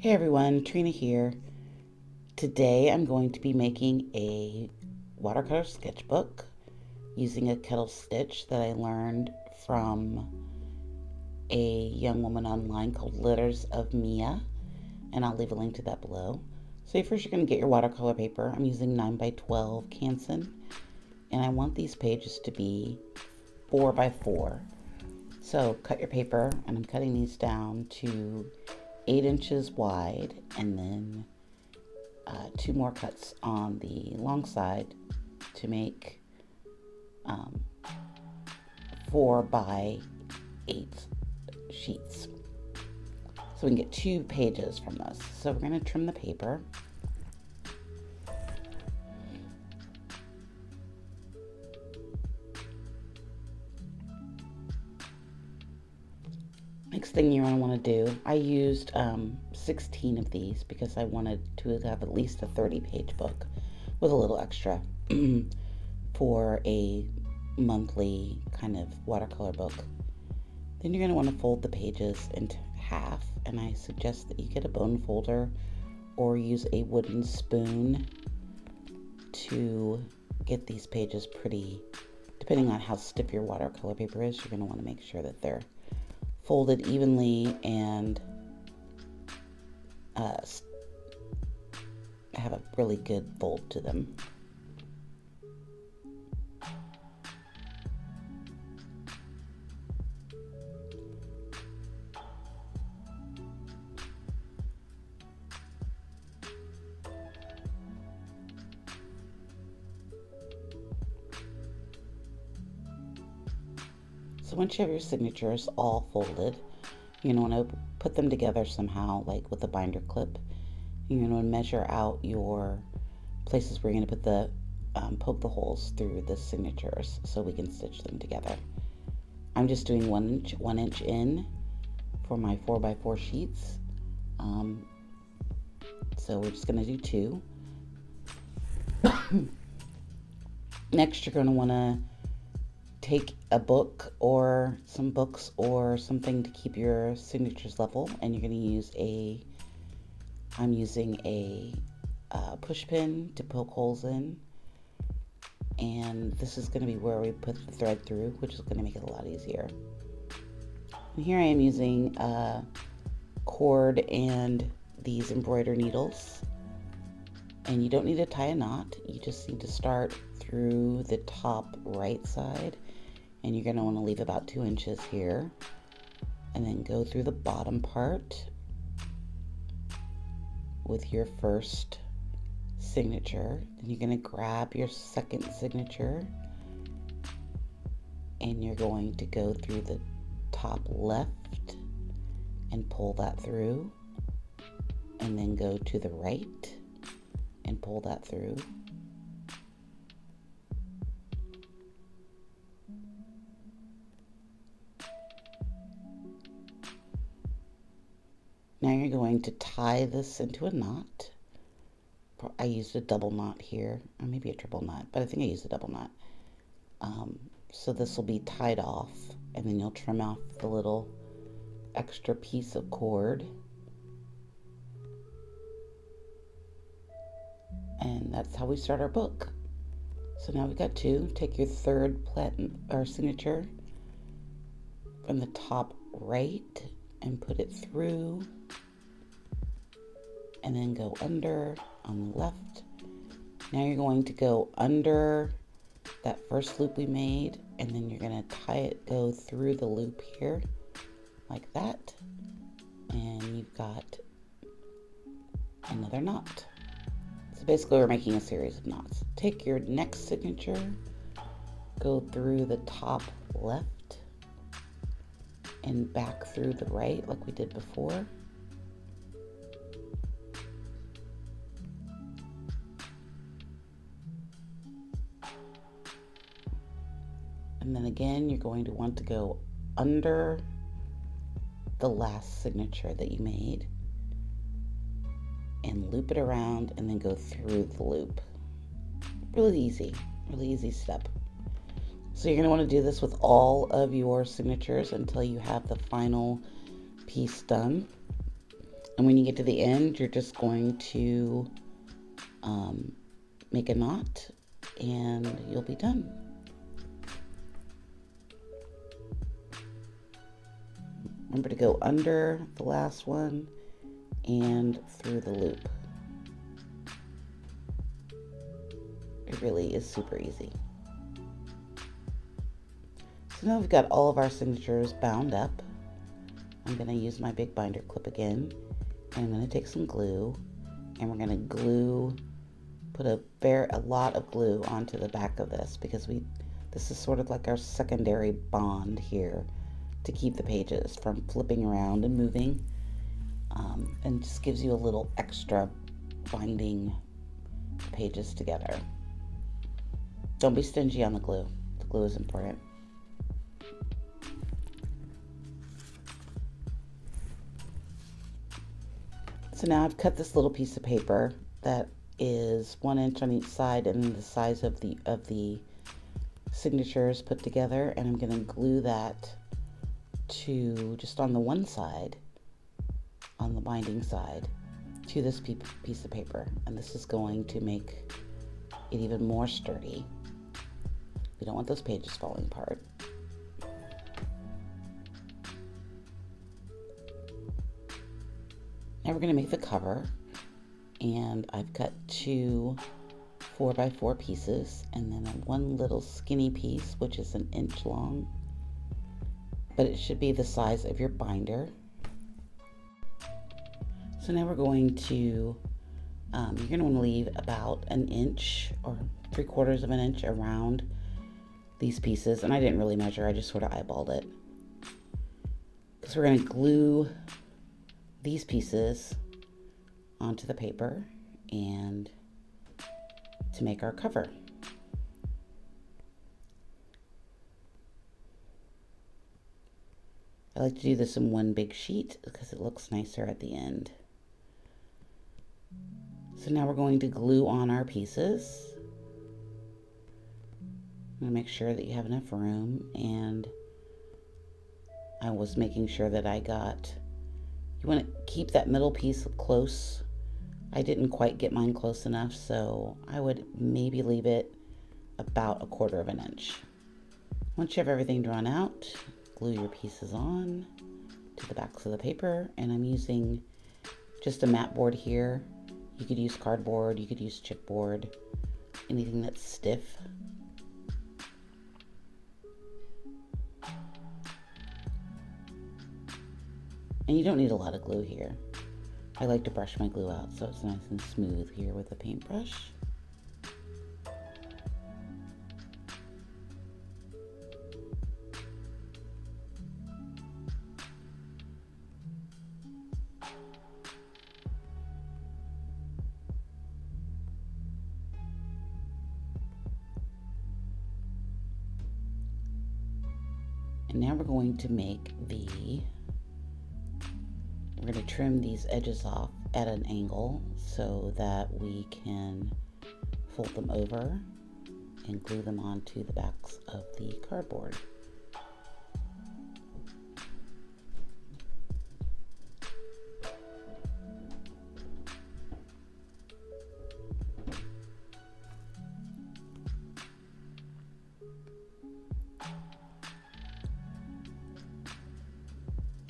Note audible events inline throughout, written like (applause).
Hey everyone, Trina here. Today I'm going to be making a watercolor sketchbook using a kettle stitch that I learned from a young woman online called Letters of Mia, and I'll leave a link to that below. So first you're going to get your watercolor paper. I'm using 9 by 12 Canson, and I want these pages to be 4 by 4. So cut your paper, and I'm cutting these down to eight inches wide and then uh, two more cuts on the long side to make um, four by eight sheets. So we can get two pages from this. So we're going to trim the paper. Next thing you're going to want to do, I used um, 16 of these because I wanted to have at least a 30 page book with a little extra (clears throat) for a monthly kind of watercolor book. Then you're going to want to fold the pages into half and I suggest that you get a bone folder or use a wooden spoon to get these pages pretty, depending on how stiff your watercolor paper is, you're going to want to make sure that they're folded evenly and uh, have a really good fold to them. So once you have your signatures all folded, you're going to want to put them together somehow, like with a binder clip. You're going to measure out your places where you're going to put the um, poke the holes through the signatures so we can stitch them together. I'm just doing one inch, one inch in for my four by four sheets. Um, so we're just going to do two. (coughs) Next, you're going to want to take a book or some books or something to keep your signatures level and you're going to use a I'm using a uh, push pin to poke holes in. And this is going to be where we put the thread through which is going to make it a lot easier. And here I am using a cord and these embroider needles. And you don't need to tie a knot. You just need to start through the top right side and you're going to want to leave about two inches here. And then go through the bottom part with your first signature. Then you're going to grab your second signature. And you're going to go through the top left and pull that through. And then go to the right and pull that through You're going to tie this into a knot. I used a double knot here, or maybe a triple knot, but I think I used a double knot. Um, so this will be tied off, and then you'll trim off the little extra piece of cord. And that's how we start our book. So now we've got two. Take your third platinum or signature from the top right and put it through and then go under on the left. Now you're going to go under that first loop we made and then you're going to tie it, go through the loop here like that. And you've got another knot. So basically we're making a series of knots. Take your next signature, go through the top left and back through the right like we did before. And then again, you're going to want to go under the last signature that you made and loop it around and then go through the loop. Really easy, really easy step. So you're going to want to do this with all of your signatures until you have the final piece done. And when you get to the end, you're just going to um, make a knot and you'll be done. Remember to go under the last one and through the loop. It really is super easy. So now we've got all of our signatures bound up. I'm going to use my big binder clip again. And I'm going to take some glue and we're going to glue, put a, very, a lot of glue onto the back of this because we this is sort of like our secondary bond here to keep the pages from flipping around and moving um, and just gives you a little extra binding pages together. Don't be stingy on the glue. The glue is important. So now I've cut this little piece of paper that is one inch on each side and the size of the of the signatures put together and I'm going to glue that to just on the one side on the binding side to this piece of paper and this is going to make it even more sturdy. We don't want those pages falling apart. Now we're going to make the cover and I've cut two four by four pieces and then one little skinny piece which is an inch long but it should be the size of your binder. So now we're going to, um, you're going to want to leave about an inch or three quarters of an inch around these pieces. And I didn't really measure, I just sort of eyeballed it. Because we're going to glue these pieces onto the paper and to make our cover. I like to do this in one big sheet because it looks nicer at the end. So now we're going to glue on our pieces. I'm to make sure that you have enough room and I was making sure that I got you want to keep that middle piece close. I didn't quite get mine close enough, so I would maybe leave it about a quarter of an inch. Once you have everything drawn out, glue your pieces on to the backs of the paper, and I'm using just a mat board here. You could use cardboard, you could use chipboard, anything that's stiff And you don't need a lot of glue here. I like to brush my glue out so it's nice and smooth here with a paintbrush. And now we're going to make the we're going to trim these edges off at an angle so that we can fold them over and glue them onto the backs of the cardboard.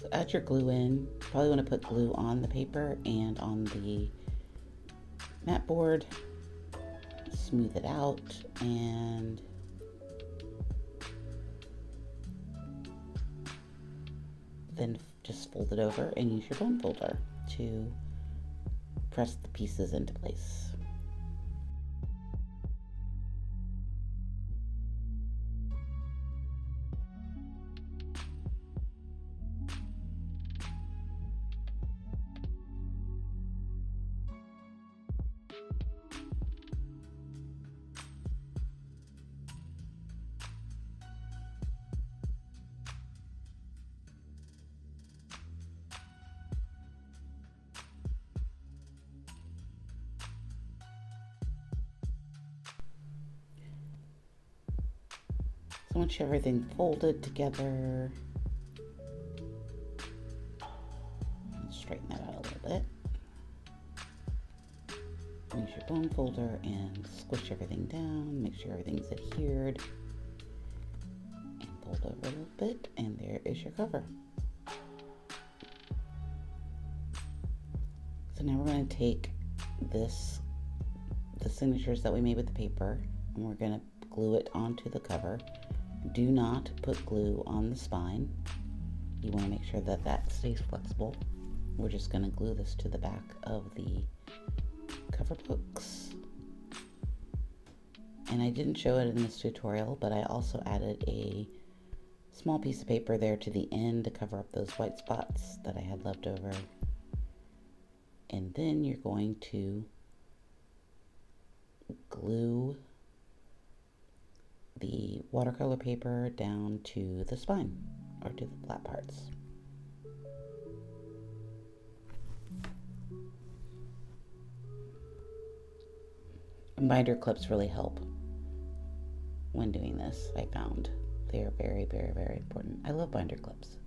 So add your glue in. Probably want to put glue on the paper and on the mat board. Smooth it out and then just fold it over and use your bone folder to press the pieces into place. Have everything folded together, straighten that out a little bit. use your bone folder and squish everything down, make sure everything's adhered. And fold over a little bit, and there is your cover. So now we're going to take this, the signatures that we made with the paper, and we're going to glue it onto the cover. Do not put glue on the spine. You want to make sure that that stays flexible. We're just going to glue this to the back of the cover books. And I didn't show it in this tutorial, but I also added a small piece of paper there to the end to cover up those white spots that I had left over and then you're going to glue the watercolor paper down to the spine or to the flat parts. binder clips really help when doing this, I found. They are very, very, very important. I love binder clips.